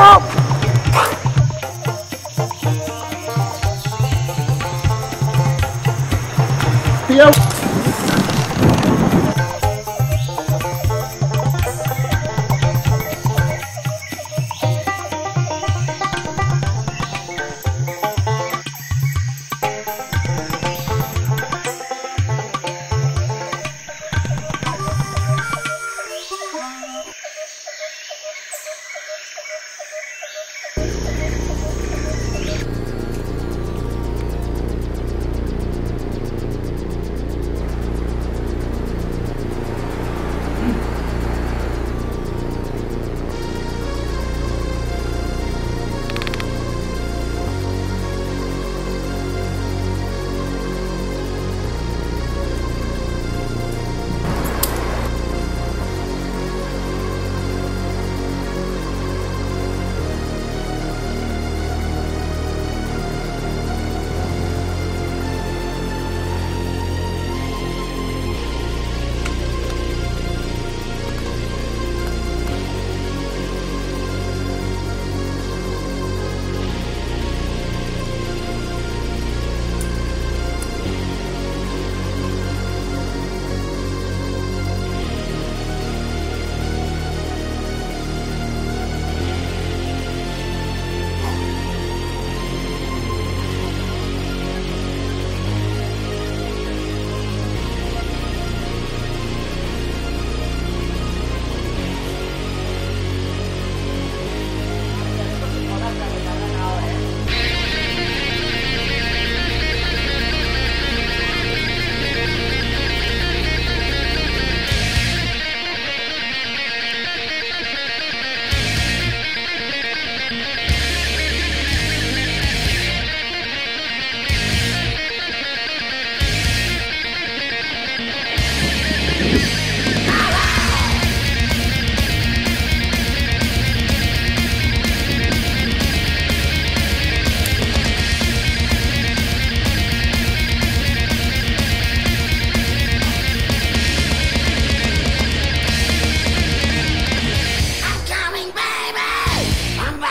Oh! E eu...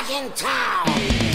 in town.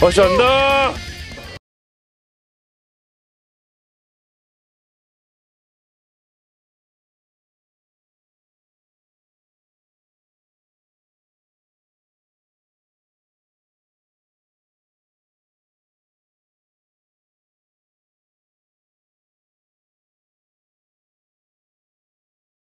어시 한다.